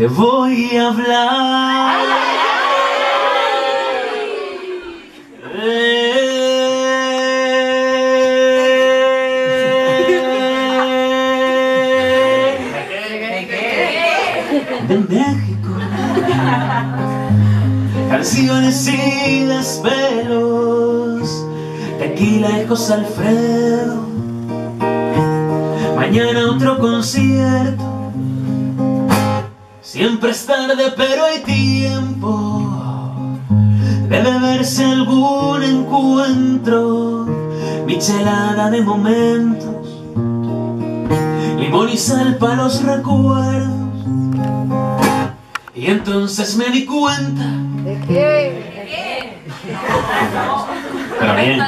te voy a hablar. De México. Canciones y desvelos Tequila y José Alfredo. Mañana otro concierto Siempre es tarde pero hay tiempo. Debe verse algún encuentro. Michelada de momentos. Limón y sal para los recuerdos. Y entonces me di cuenta. ¿De qué? Pero bien.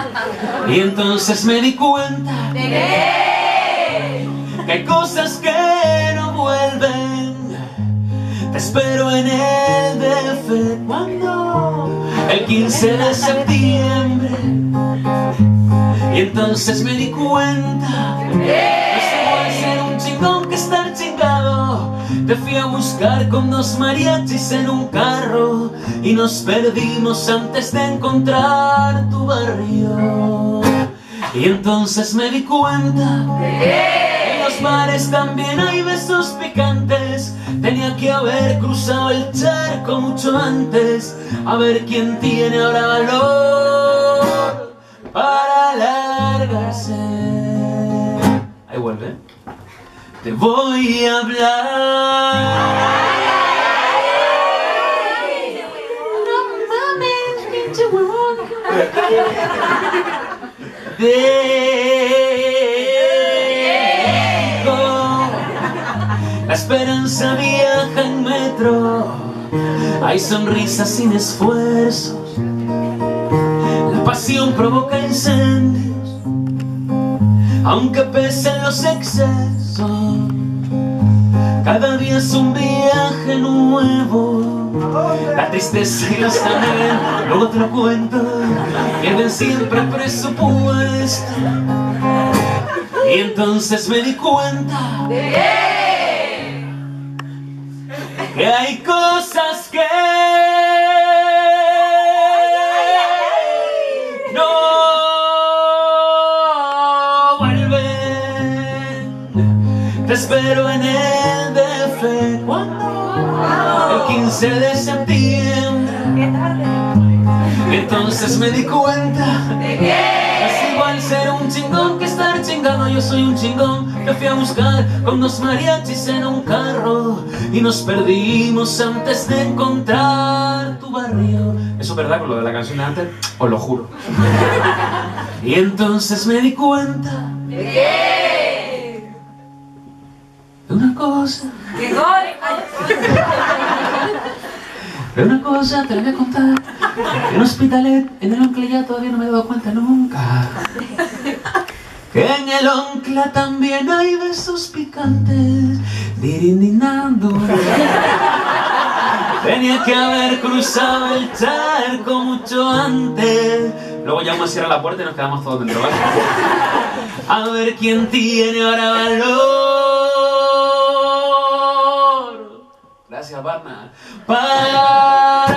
Y entonces me di cuenta ¿De qué? Que hay cosas que espero en el DF Cuando El 15 de septiembre. Y entonces me di cuenta No es ser un chingón que estar chingado. Te fui a buscar con dos mariachis en un carro Y nos perdimos antes de encontrar tu barrio. Y entonces me di cuenta en los mares también hay besos picantes Tenía que haber cruzado el charco mucho antes A ver quién tiene ahora valor Para largarse. Ahí vuelve. Te voy a hablar. No mames, pinche huevón. La esperanza viaja en metro, hay sonrisas sin esfuerzos, la pasión provoca incendios, aunque pesen los excesos, cada día es un viaje nuevo. La tristeza y los también, luego te lo cuento, pierden siempre presupuesto. Y entonces me di cuenta que hay cosas que no vuelven. Te espero en el DF el 15 de septiembre. Entonces me di cuenta Es igual ser un chingón que estar chingado. Yo soy un chingón. Que fui a buscar Con dos mariachis en un carro Y nos perdimos antes de encontrar tu barrio. ¿Eso es verdad con lo de la canción de antes? Os lo juro. Y entonces me di cuenta ¿De de una cosa. Qué? gol? De una cosa te la voy a contar En Hospitalet, en el Oncla ya todavía no me he dado cuenta nunca Que en el Oncla también hay besos picantes Dirindinando Tenía que haber cruzado el charco mucho antes Luego ya a cerrar la puerta y nos quedamos todos dentro, ¿vale? A ver quién tiene ahora valor Gracias, Barna. Para